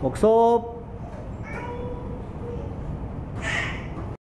목섭